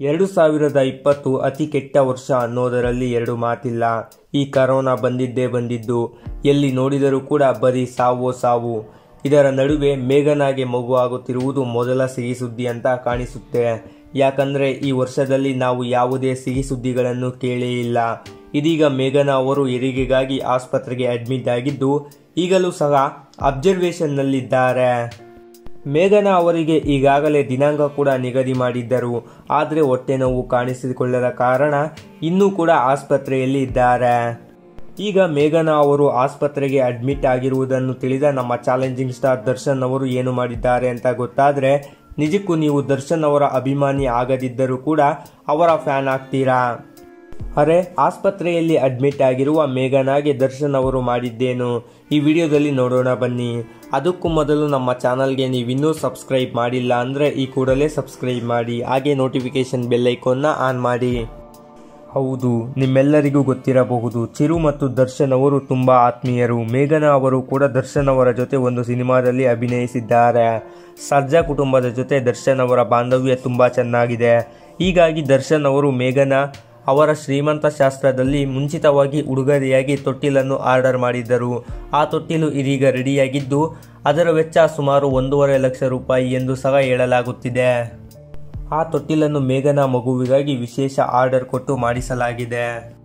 ಎರಡು ಸಾವಿರದ ಇಪ್ಪತ್ತು ಅತಿ ಕೆಟ್ಟ ವರ್ಷ ಅನ್ನೋದರಲ್ಲಿ ಎರಡು ಮಾತಿಲ್ಲ. ಈ ಕರೋನಾ ಬಂದಿದ್ದೇ ಬಂದಿದ್ದು. ಎಲ್ಲಿ ನೋಡಿದರೂ ಕೂಡ ಬರೀ ಸಾವೋ ಸಾವು. ಇದರ ನಡುವೆ ಮೇಘನಾಗೆ ಮಗು ಆಗುತ್ತಿರುವುದು ಮೊದಲ ಸಿಹಿ ಸುದ್ದಿ ಅಂತ ಕಾಣಿಸುತ್ತೆ. ಯಾಕಂದ್ರೆ ಈ ವರ್ಷದಲ್ಲಿ ನಾವು ಯಾವುದೇ ಸಿಹಿ ಸುದ್ದಿಗಳನ್ನು ಕೇಳೇ ಇಲ್ಲ. ಇದೀಗ ಮೇಘನಾ ಅವರು ಹೆರಿಗೆಗಾಗಿ ಆಸ್ಪತ್ರೆಗೆ ಅಡ್ಮಿಟ್ ಆಗಿದ್ದು ಈಗಲೂ ಸಹ ಅಬ್ಸರ್ವೇಷನ್ನಲ್ಲಿದ್ದಾರೆ. ಮೇಘನಾ ಅವರಿಗೆ ಈಗಾಗಲೇ ದಿನಾಂಕ ಕೂಡ ನಿಗದಿ ಮಾಡಿದ್ದರು. ಆದರೆ ಹೊಟ್ಟೆ ನೋವು ಕಾಣಿಸಿಕೊಳ್ಳದ ಕಾರಣ ಇನ್ನೂ ಕೂಡ ಆಸ್ಪತ್ರೆಯಲ್ಲಿ ಇದ್ದಾರೆ. ಈಗ ಮೇಘನಾ ಅವರು ಆಸ್ಪತ್ರೆಗೆ ಅಡ್ಮಿಟ್ ಆಗಿರುವುದನ್ನು ತಿಳಿದ ನಮ್ಮ ಚಾಲೆಂಜಿಂಗ್ ಸ್ಟಾರ್ ದರ್ಶನ್ ಅವರು ಏನು ಮಾಡಿದ್ದಾರೆ ಅಂತ ಗೊತ್ತಾದರೆ, ನಿಜಕ್ಕೂ ನೀವು ದರ್ಶನ್ ಅವರ ಅಭಿಮಾನಿ ಆಗದಿದ್ದರೂ ಕೂಡ ಅವರ ಫ್ಯಾನ್ ಆಗ್ತೀರಾ? ಅರೆ, ಆಸ್ಪತ್ರೆಯಲ್ಲಿ ಅಡ್ಮಿಟ್ ಆಗಿರುವ ಮೇಘನಾಗೆ ದರ್ಶನ್ ಅವರು ಮಾಡಿದ್ದೇನು? ಈ ವಿಡಿಯೋದಲ್ಲಿ ನೋಡೋಣ ಬನ್ನಿ. ಅದಕ್ಕೂ ಮೊದಲು ನಮ್ಮ ಚಾನಲ್ಗೆ ನೀವಿನ್ನೂ ಸಬ್ಸ್ಕ್ರೈಬ್ ಮಾಡಿಲ್ಲ ಅಂದರೆ ಈ ಕೂಡಲೇ ಸಬ್ಸ್ಕ್ರೈಬ್ ಮಾಡಿ, ಹಾಗೆ ನೋಟಿಫಿಕೇಶನ್ ಬೆಲ್ ಐಕಾನ್ನ ಆನ್ ಮಾಡಿ. ಹೌದು, ನಿಮ್ಮೆಲ್ಲರಿಗೂ ಗೊತ್ತಿರಬಹುದು, ಚಿರು ಮತ್ತು ದರ್ಶನ್ ಅವರು ತುಂಬಾ ಆತ್ಮೀಯರು. ಮೇಘನಾ ಅವರು ಕೂಡ ದರ್ಶನ್ ಅವರ ಜೊತೆ ಒಂದು ಸಿನಿಮಾದಲ್ಲಿ ಅಭಿನಯಿಸಿದ್ದಾರೆ. ಸರ್ಜಾ ಕುಟುಂಬದ ಜೊತೆ ದರ್ಶನ್ ಅವರ ಬಾಂಧವ್ಯ ತುಂಬಾ ಚೆನ್ನಾಗಿದೆ. ಹೀಗಾಗಿ ದರ್ಶನ್ ಅವರು ಮೇಘನಾ ಅವರ ಶ್ರೀಮಂತ ಶಾಸ್ತ್ರದಲ್ಲಿ ಮುಂಚಿತವಾಗಿ ಉಡುಗೊರೆಯಾಗಿ ತೊಟ್ಟಿಲನ್ನು ಆರ್ಡರ್ ಮಾಡಿದ್ದರು. ಆ ತೊಟ್ಟಿಲು ಇದೀಗ ರೆಡಿಯಾಗಿದ್ದು, ಅದರ ವೆಚ್ಚ ಸುಮಾರು ಒಂದೂವರೆ ಲಕ್ಷ ರೂಪಾಯಿ ಎಂದು ಸಹ ಹೇಳಲಾಗುತ್ತಿದೆ. ಆ ತೊಟ್ಟಿಲನ್ನು ಮೇಘನ ಮಗುವಿಗಾಗಿ ವಿಶೇಷ ಆರ್ಡರ್ ಕೊಟ್ಟು ಮಾಡಿಸಲಾಗಿದೆ.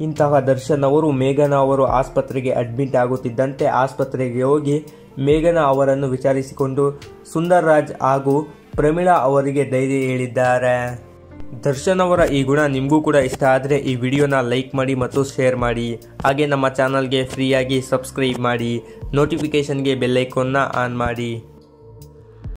ಇಂತಹ ದರ್ಶನ್ ಅವರು ಮೇಘನ ಅವರು ಆಸ್ಪತ್ರೆಗೆ ಅಡ್ಮಿಟ್ ಆಗುತ್ತಿದ್ದಂತೆ ಆಸ್ಪತ್ರೆಗೆ ಹೋಗಿ ಮೇಘನ ಅವರನ್ನು ವಿಚಾರಿಸಿಕೊಂಡು ಸುಂದರ್ ರಾಜ್ ಹಾಗೂ ಪ್ರಮೀಳಾ ಅವರಿಗೆ ಧೈರ್ಯ ಹೇಳಿದ್ದಾರೆ. ದರ್ಶನ್ ಅವರ ಈ ಗುಣ ನಿಮಗೂ ಕೂಡ ಇಷ್ಟ ಆದರೆ ಈ ವಿಡಿಯೋನ ಲೈಕ್ ಮಾಡಿ ಮತ್ತು ಶೇರ್ ಮಾಡಿ. ಹಾಗೆ ನಮ್ಮ ಚಾನಲ್ಗೆ ಫ್ರೀಯಾಗಿ ಸಬ್ಸ್ಕ್ರೈಬ್ ಮಾಡಿ. ನೋಟಿಫಿಕೇಷನ್ಗೆ ಬೆಲ್ಲೈಕೋನ್ನ ಆನ್ ಮಾಡಿ.